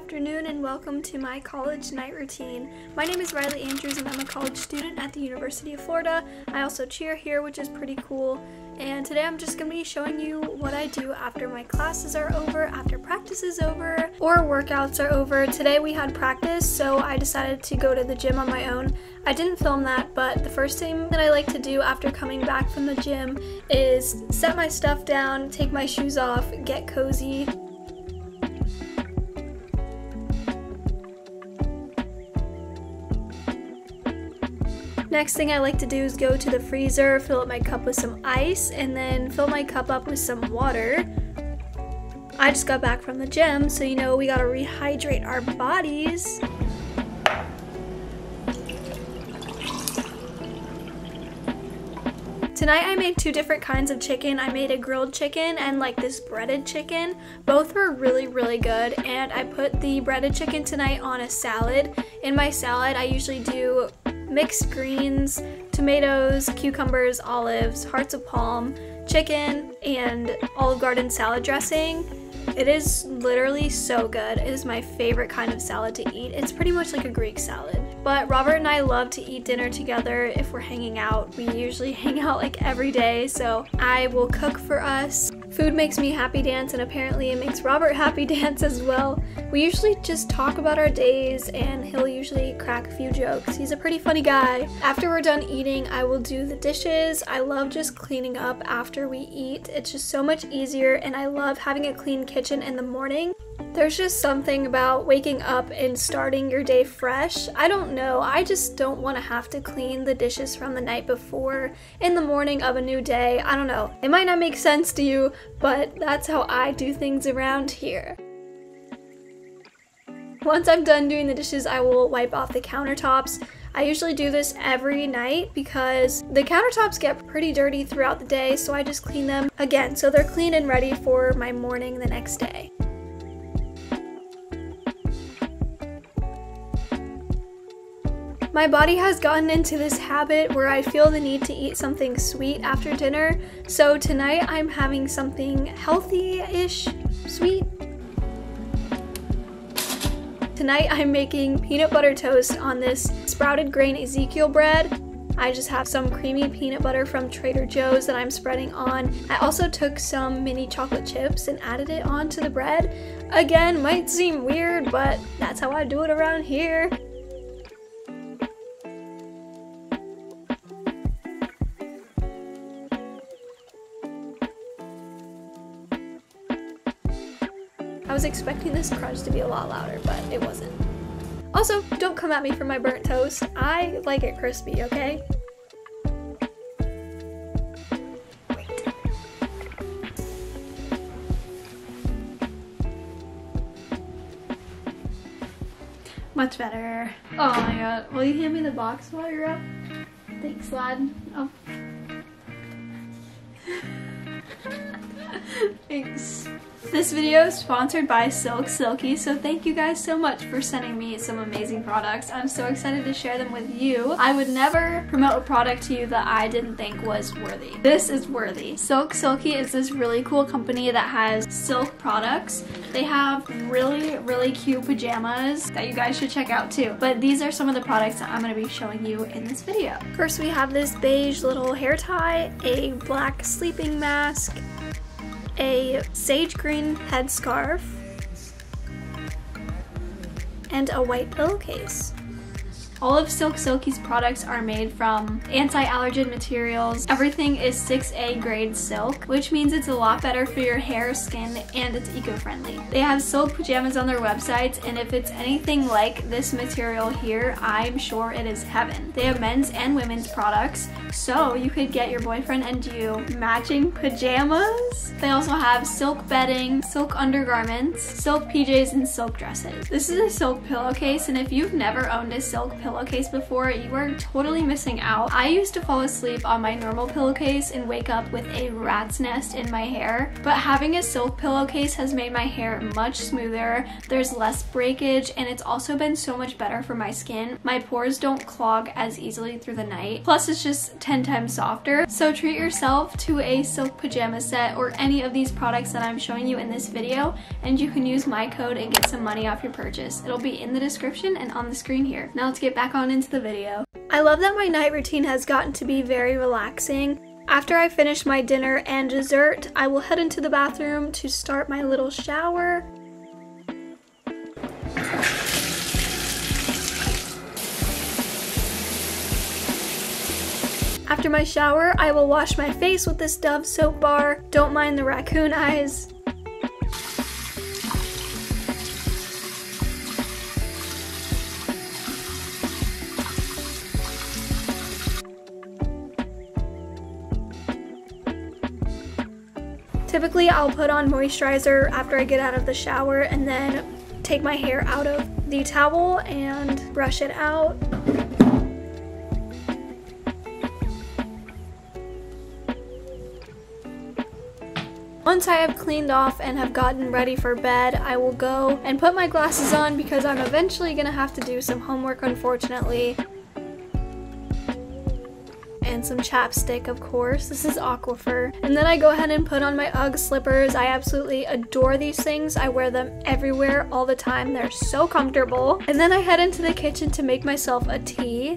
afternoon and welcome to my college night routine. My name is Rylee Andrews and I'm a college student at the University of Florida. I also cheer here, which is pretty cool. And today I'm just going to be showing you what I do after my classes are over, after practice is over, or workouts are over. Today we had practice, so I decided to go to the gym on my own. I didn't film that, but the first thing that I like to do after coming back from the gym is set my stuff down, take my shoes off, get cozy, Next thing I like to do is go to the freezer, fill up my cup with some ice, and then fill my cup up with some water. I just got back from the gym, so you know we gotta rehydrate our bodies. Tonight I made two different kinds of chicken. I made a grilled chicken and like this breaded chicken. Both were really, really good. And I put the breaded chicken tonight on a salad. In my salad, I usually do mixed greens, tomatoes, cucumbers, olives, hearts of palm, chicken, and Olive Garden salad dressing. It is literally so good. It is my favorite kind of salad to eat. It's pretty much like a Greek salad. But Robert and I love to eat dinner together if we're hanging out. We usually hang out like every day, so I will cook for us. Food makes me happy dance and apparently it makes Robert happy dance as well. We usually just talk about our days and he'll usually crack a few jokes. He's a pretty funny guy. After we're done eating, I will do the dishes. I love just cleaning up after we eat. It's just so much easier and I love having a clean kitchen in the morning. There's just something about waking up and starting your day fresh. I don't know, I just don't want to have to clean the dishes from the night before in the morning of a new day. I don't know. It might not make sense to you, but that's how I do things around here. Once I'm done doing the dishes, I will wipe off the countertops. I usually do this every night because the countertops get pretty dirty throughout the day, so I just clean them again so they're clean and ready for my morning the next day. My body has gotten into this habit where I feel the need to eat something sweet after dinner, so tonight I'm having something healthy-ish sweet. Tonight I'm making peanut butter toast on this sprouted grain Ezekiel bread. I just have some creamy peanut butter from Trader Joe's that I'm spreading on. I also took some mini chocolate chips and added it onto the bread. Again, might seem weird, but that's how I do it around here. I was expecting this crunch to be a lot louder, but it wasn't. Also, don't come at me for my burnt toast. I like it crispy, okay? Much better. Oh my god. Will you hand me the box while you're up? Thanks, lad. Oh. Thanks. This video is sponsored by SilkSilky, so thank you guys so much for sending me some amazing products. I'm so excited to share them with you. I would never promote a product to you that I didn't think was worthy. This is worthy. SilkSilky is this really cool company that has silk products. They have really, really cute pajamas that you guys should check out too. But these are some of the products that I'm going to be showing you in this video. First we have this beige little hair tie, a black sleeping mask, a sage green headscarf, and a white pillowcase. All of SilkSilky's products are made from anti-allergen materials. Everything is 6A grade silk, which means it's a lot better for your hair, skin, and it's eco-friendly. They have silk pajamas on their websites, and if it's anything like this material here, I'm sure it is heaven. They have men's and women's products, so you could get your boyfriend and you matching pajamas. They also have silk bedding, silk undergarments, silk PJs, and silk dresses. This is a silk pillowcase, and if you've never owned a silk pillowcase, pillowcase before, you are totally missing out. I used to fall asleep on my normal pillowcase and wake up with a rat's nest in my hair, but having a silk pillowcase has made my hair much smoother, there's less breakage, and it's also been so much better for my skin. My pores don't clog as easily through the night, plus it's just 10 times softer. So treat yourself to a silk pajama set or any of these products that I'm showing you in this video, and you can use my code and get some money off your purchase. It'll be in the description and on the screen here. Now let's get back on into the video. I love that my night routine has gotten to be very relaxing. After I finish my dinner and dessert, I will head into the bathroom to start my little shower. After my shower, I will wash my face with this Dove soap bar. Don't mind the raccoon eyes. Typically, I'll put on moisturizer after I get out of the shower and then take my hair out of the towel and brush it out. Once I have cleaned off and have gotten ready for bed, I will go and put my glasses on because I'm eventually going to have to do some homework unfortunately and some chapstick, of course. This is Aquaphor. And then I go ahead and put on my UGG slippers. I absolutely adore these things. I wear them everywhere all the time. They're so comfortable. And then I head into the kitchen to make myself a tea.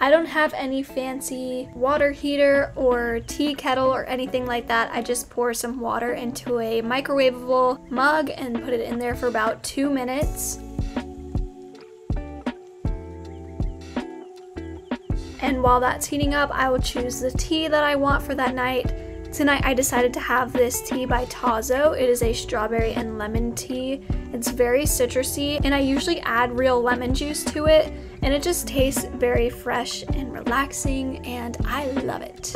I don't have any fancy water heater or tea kettle or anything like that. I just pour some water into a microwavable mug and put it in there for about two minutes. And while that's heating up, I will choose the tea that I want for that night. Tonight I decided to have this tea by Tazo. It is a strawberry and lemon tea. It's very citrusy and I usually add real lemon juice to it and it just tastes very fresh and relaxing and I love it.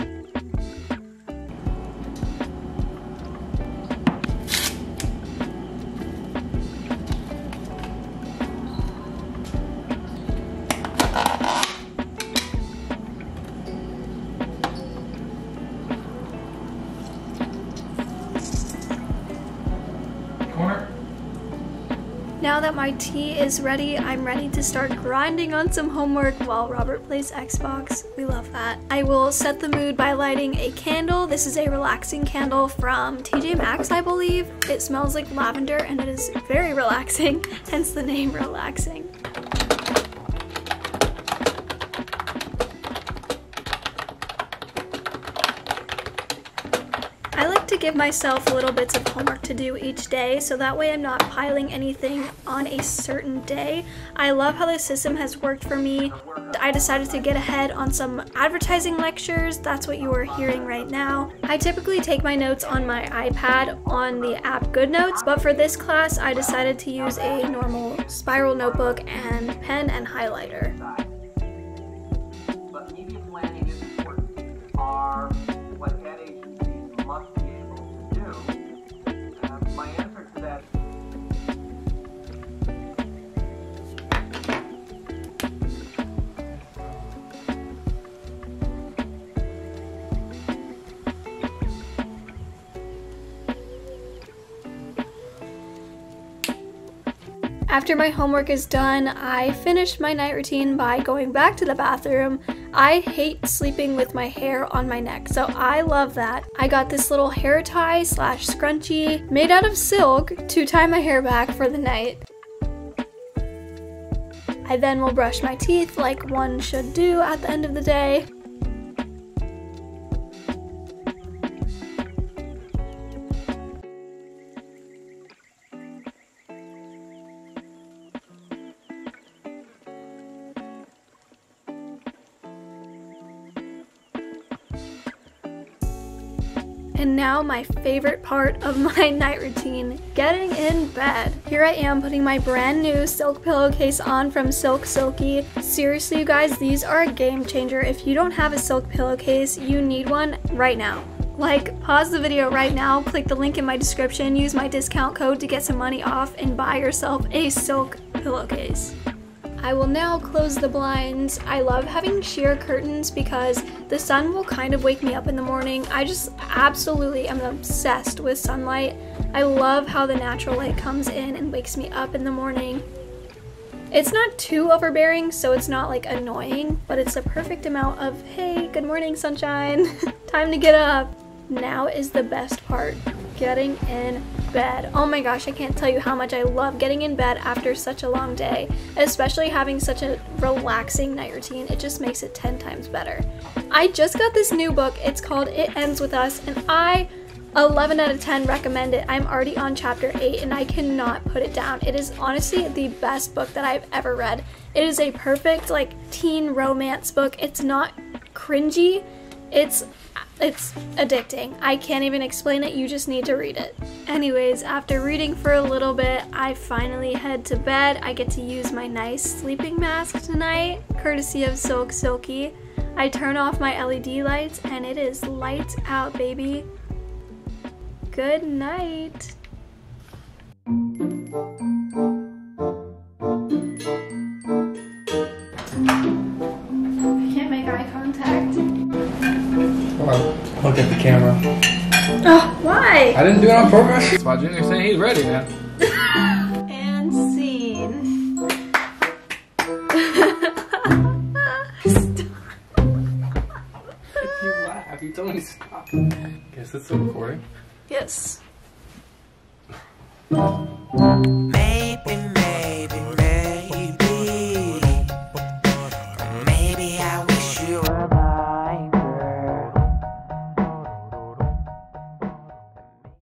Now that my tea is ready, I'm ready to start grinding on some homework while Robert plays Xbox. We love that. I will set the mood by lighting a candle. This is a relaxing candle from TJ Maxx, I believe. It smells like lavender and it is very relaxing, hence the name relaxing. Give myself little bits of homework to do each day so that way I'm not piling anything on a certain day. I love how this system has worked for me. I decided to get ahead on some advertising lectures. That's what you are hearing right now. I typically take my notes on my iPad on the app GoodNotes, but for this class I decided to use a normal spiral notebook and pen and highlighter. After my homework is done, I finish my night routine by going back to the bathroom. I hate sleeping with my hair on my neck, so I love that. I got this little hair tie slash scrunchie made out of silk to tie my hair back for the night. I then will brush my teeth like one should do at the end of the day. And now my favorite part of my night routine, getting in bed. Here I am putting my brand new silk pillowcase on from SilkSilky. Seriously you guys, these are a game changer. If you don't have a silk pillowcase, you need one right now Like, pause the video right now, click the link in my description, use my discount code to get some money off, and buy yourself a silk pillowcase. I will now close the blinds. I love having sheer curtains because the sun will kind of wake me up in the morning. I just absolutely am obsessed with sunlight. I love how the natural light comes in and wakes me up in the morning. It's not too overbearing, so it's not like annoying, but it's the perfect amount of, hey, good morning, sunshine, time to get up. Now is the best part, getting in bed. Oh my gosh, I can't tell you how much I love getting in bed after such a long day, especially having such a relaxing night routine. It just makes it 10 times better. I just got this new book. It's called It Ends With Us, and I 11 out of 10 recommend it. I'm already on chapter 8 and I cannot put it down. It is honestly the best book that I've ever read. It is a perfect like teen romance book. It's not cringy. It's it's addicting. I can't even explain it. You just need to read it. Anyways, after reading for a little bit, I finally head to bed. I get to use my nice sleeping mask tonight, courtesy of SilkSilky. I turn off my LED lights and it is lights out, baby. Good night. I didn't do it on purpose. That's why Junior's saying he's ready, man. And scene. You laugh. You told me to stop. Guess it's still recording. yes. Man